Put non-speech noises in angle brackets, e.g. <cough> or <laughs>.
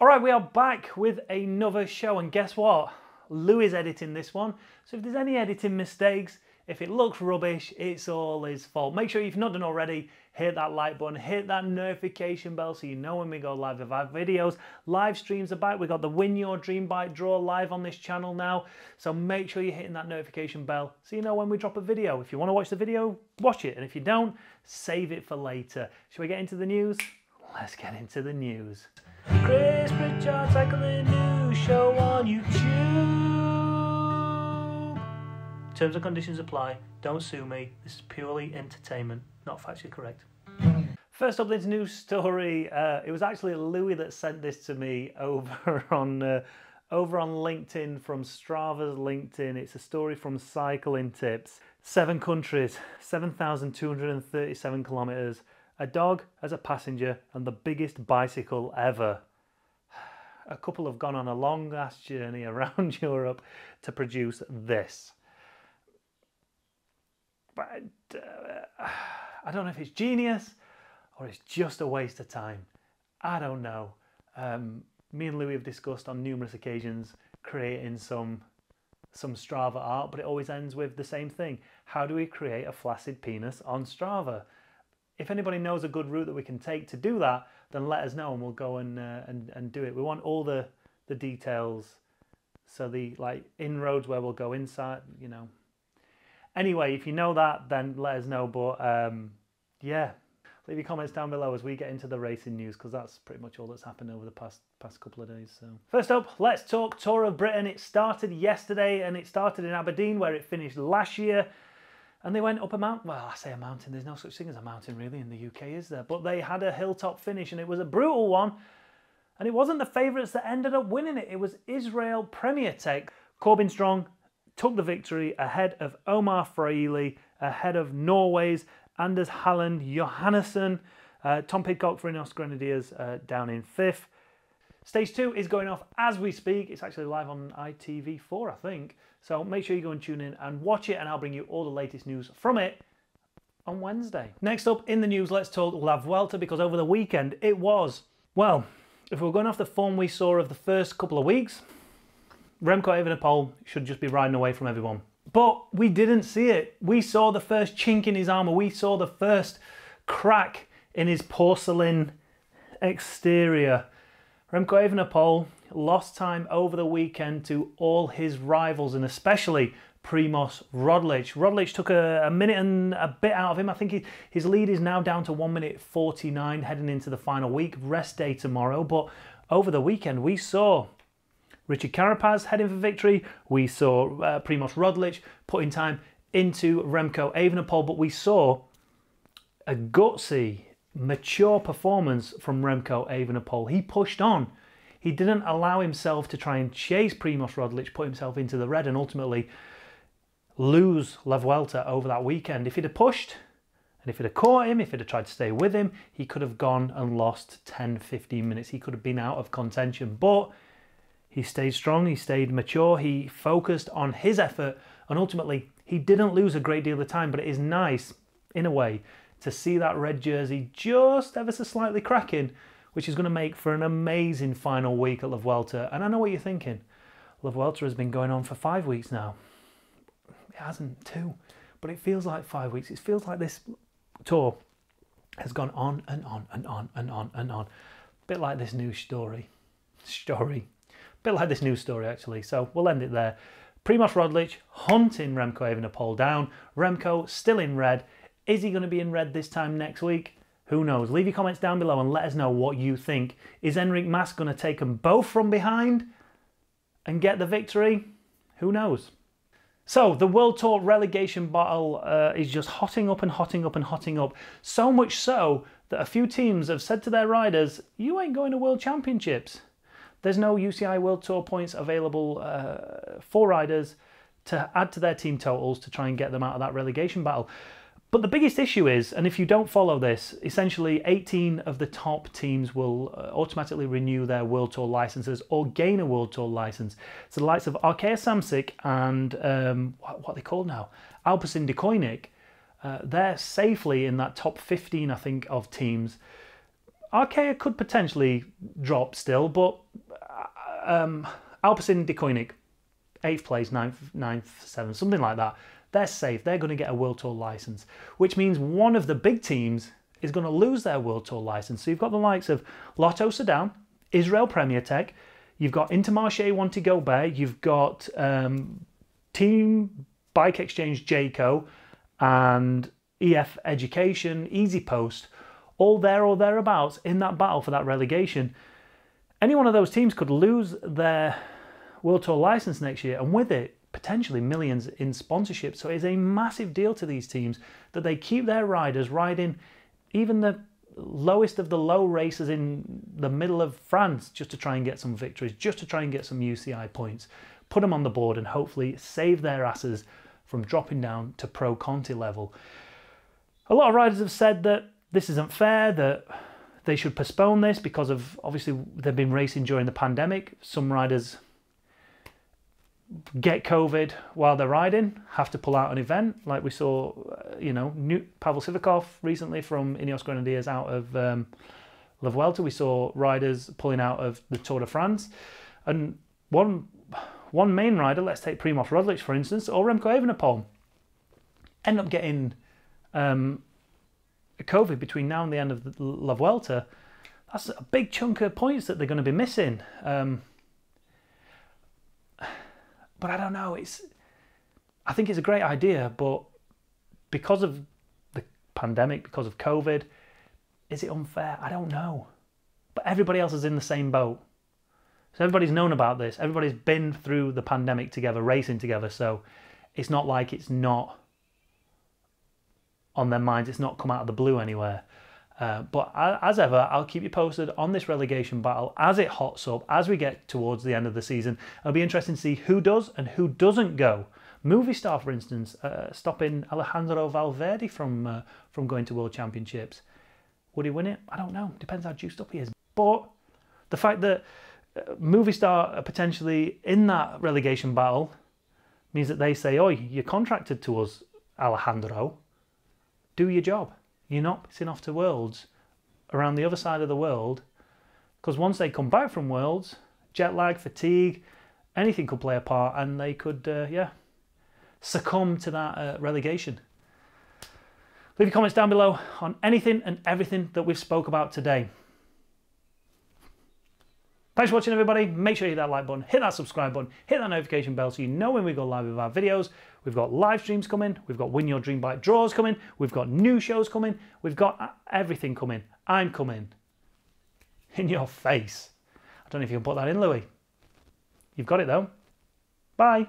All right, we are back with another show, and guess what? Lou is editing this one. So if there's any editing mistakes, if it looks rubbish, it's all his fault. Make sure you've not done already, hit that like button, hit that notification bell so you know when we go live with our videos. Live streams are back. We've got the Win Your Dream Bike Draw live on this channel now. So make sure you're hitting that notification bell so you know when we drop a video. If you want to watch the video, watch it. And if you don't, save it for later. Shall we get into the news? Let's get into the news. Chris Pritchard Cycling News Show on YouTube. Terms and conditions apply. Don't sue me. This is purely entertainment, not factually correct. First up, this news story. Uh, it was actually Louis that sent this to me <laughs> over on uh, over on LinkedIn from Strava's LinkedIn. It's a story from Cycling Tips. Seven countries, 7,237 kilometers a dog as a passenger, and the biggest bicycle ever. A couple have gone on a long ass journey <laughs> around Europe to produce this. But uh, I don't know if it's genius or it's just a waste of time. I don't know. Um, me and Louis have discussed on numerous occasions creating some some Strava art, but it always ends with the same thing. How do we create a flaccid penis on Strava? if anybody knows a good route that we can take to do that, then let us know and we'll go and uh, and, and do it. We want all the the details, so the like inroads where we'll go inside, you know. Anyway, if you know that, then let us know. But um, yeah, leave your comments down below as we get into the racing news because that's pretty much all that's happened over the past past couple of days. So first up, let's talk Tour of Britain. It started yesterday and it started in Aberdeen where it finished last year. And they went up a mountain. Well, I say a mountain. There's no such thing as a mountain really in the UK, is there? But they had a hilltop finish, and it was a brutal one. And it wasn't the favourites that ended up winning it. It was Israel Premier Tech. Corbin Strong took the victory ahead of Omar Fraile, ahead of Norway's Anders Halland Johannessen. Uh, Tom Pidcock for Ineos Grenadiers uh, down in fifth. Stage two is going off as we speak. It's actually live on ITV4, I think. So make sure you go and tune in and watch it, and I'll bring you all the latest news from it on Wednesday. Next up in the news, let's talk La Vuelta because over the weekend it was, well, if we're going off the form we saw of the first couple of weeks, Remco Evenepoel should just be riding away from everyone. But we didn't see it. We saw the first chink in his armour. We saw the first crack in his porcelain exterior. Remco Evenepoel lost time over the weekend to all his rivals and especially Primoz Roglic. Roglic took a, a, minute and a bit out of him. I think he, his lead is now down to 1 minute 49 heading into the final week, rest day tomorrow. But over the weekend, we saw Richard Carapaz heading for victory. We saw uh, Primoz Roglic putting time into Remco Evenepoel, but we saw a gutsy mature performance from Remco Evenepoel. He pushed on. He didn't allow himself to try and chase Primoz Roglic, put himself into the red, and ultimately lose La Vuelta over that weekend. If he'd have pushed, and if he'd have caught him, if he'd have tried to stay with him, he could have gone and lost 10, 15 minutes. He could have been out of contention. But he stayed strong, he stayed mature, he focused on his effort, and ultimately he didn't lose a great deal of time. But it is nice, in a way, to see that red jersey just ever so slightly cracking, which is going to make for an amazing final week at La Vuelta. And I know what you're thinking. La Vuelta has been going on for five weeks now. It hasn't, two. But it feels like five weeks. It feels like this tour has gone on and on and on and on and on. A bit like this new story. Story. A bit like this new story, actually. So we'll end it there. Primoz Roglic hunting Remco Evenepoel down. Remco still in red. Is he going to be in red this time next week? Who knows? Leave your comments down below and let us know what you think. Is Enric Mas going to take them both from behind and get the victory? Who knows? So the World Tour relegation battle uh, is just hotting up and hotting up and hotting up. So much so that a few teams have said to their riders, you ain't going to World Championships. There's no UCI World Tour points available uh, for riders to add to their team totals to try and get them out of that relegation battle. But the biggest issue is, and if you don't follow this, essentially 18 of the top teams will uh, automatically renew their World Tour licenses or gain a World Tour license. So the likes of Arkea Samsic and um, what, what, are they called now? Alpecin Deceuninck, uh, they're safely in that top 15, I think, of teams. Arkea could potentially drop still, but um, Alpecin Deceuninck, eighth place, ninth, ninth, seventh, something like that. They're safe. They're going to get a World Tour license, which means one of the big teams is going to lose their World Tour license. So you've got the likes of Lotto Soudal, Israel Premier Tech, you've got Intermarché Wanty Gobert, you've got um, Team Bike Exchange Jayco, and EF Education, EasyPost, all there or thereabouts in that battle for that relegation. Any one of those teams could lose their World Tour license next year, and with it, potentially millions in sponsorship. So it's a massive deal to these teams that they keep their riders riding even the lowest of the low races in the middle of France just to try and get some victories, just to try and get some UCI points, put them on the board and hopefully save their asses from dropping down to pro Conti level. A lot of riders have said that this isn't fair, that they should postpone this because of obviously they've been racing during the pandemic. Some riders get COVID while they're riding, have to pull out an event, like we saw, uh, you know, New, Pavel Sivakov recently from Ineos Grenadiers out of um, La Vuelta. We saw riders pulling out of the Tour de France, and one one main rider, let's take Primoz Roglic for instance, or Remco Evenepoel, end up getting um, COVID between now and the end of the La Vuelta. That's a big chunk of points that they're going to be missing. Um, but I don't know. It's I think it's a great idea, but because of the pandemic, because of COVID, is it unfair? I don't know. But everybody else is in the same boat. So everybody's known about this. Everybody's been through the pandemic together, racing together. So it's not like it's not on their minds. It's not come out of the blue anywhere. Uh, but as ever, I'll keep you posted on this relegation battle as it hots up, as we get towards the end of the season. It'll be interesting to see who does and who doesn't go. Movistar, for instance, uh, stopping Alejandro Valverde from uh, from going to World Championships. Would he win it? I don't know. Depends how juiced up he is. But the fact that Movistar are potentially in that relegation battle means that they say, "Oh, you're contracted to us, Alejandro. Do your job." You're not pissing off to Worlds around the other side of the world because once they come back from Worlds, jet lag, fatigue, anything could play a part and they could, uh, yeah, succumb to that uh, relegation. Leave your comments down below on anything and everything that we've spoke about today. Thanks for watching everybody. Make sure you hit that like button, hit that subscribe button, hit that notification bell so you know when we go live with our videos. We've got live streams coming, we've got Win Your Dream Bike draws coming, we've got new shows coming, we've got uh, everything coming. I'm coming. In your face. I don't know if you can put that in, Louis. You've got it though. Bye.